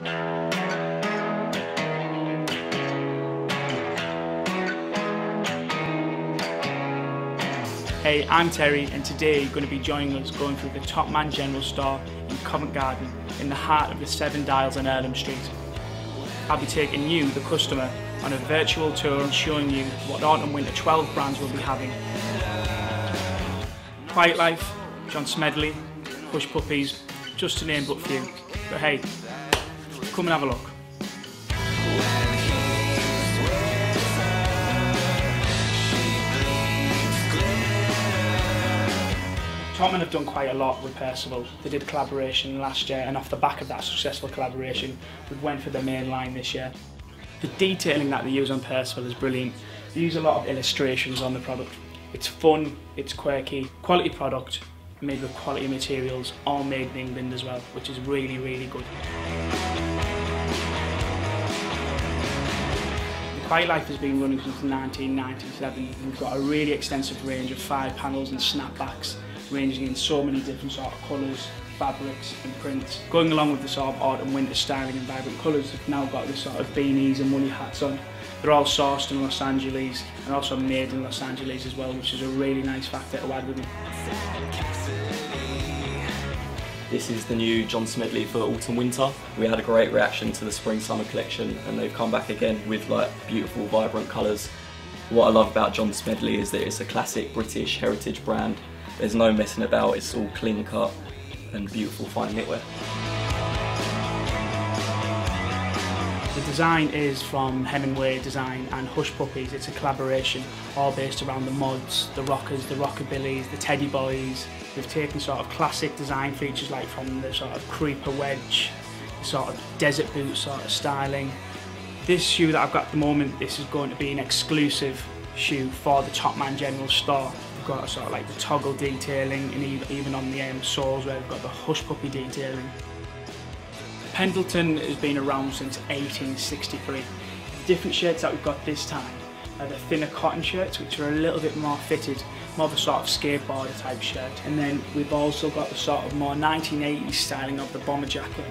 Hey, I'm Terry and today you're going to be joining us going through the Topman General Store in Covent Garden in the heart of the Seven Dials on Earlham Street. I'll be taking you, the customer, on a virtual tour and showing you what autumn winter 12 brands will be having. Quiet Life, John Smedley, Hush Puppies, just to name but few. But hey, come and have a look. Topman have done quite a lot with Percival. They did a collaboration last year and off the back of that successful collaboration we went for the main line this year. The detailing that they use on Percival is brilliant. They use a lot of illustrations on the product. It's fun, it's quirky, quality product, made with quality materials, all made in England as well, which is really, really good. Quiet Life has been running since 1997. We've got a really extensive range of five panels and snapbacks ranging in so many different sort of colours, fabrics and prints. Going along with the sort of autumn winter styling and vibrant colours, they've now got this sort of beanies and woolly hats on. They're all sourced in Los Angeles and also made in Los Angeles as well, which is a really nice factor to add with them. This is the new John Smedley for autumn winter. We had a great reaction to the spring summer collection and they've come back again with like beautiful vibrant colours. What I love about John Smedley is that it's a classic British heritage brand there's no messing about, it's all clean cut and beautiful fine knitwear. The design is from Hemingway Design and Hush Puppies. It's a collaboration, all based around the mods, the rockers, the rockabillys, the teddy boys. We've taken sort of classic design features like from the sort of creeper wedge, sort of desert boot sort of styling. This shoe that I've got at the moment, this is going to be an exclusive shoe for the Topman General store got sort of like the toggle detailing and even on the um, soles where we've got the hush puppy detailing. Pendleton has been around since 1863. The different shirts that we've got this time are the thinner cotton shirts which are a little bit more fitted, more of a sort of skateboarder type shirt. And then we've also got the sort of more 1980s styling of the bomber jacket.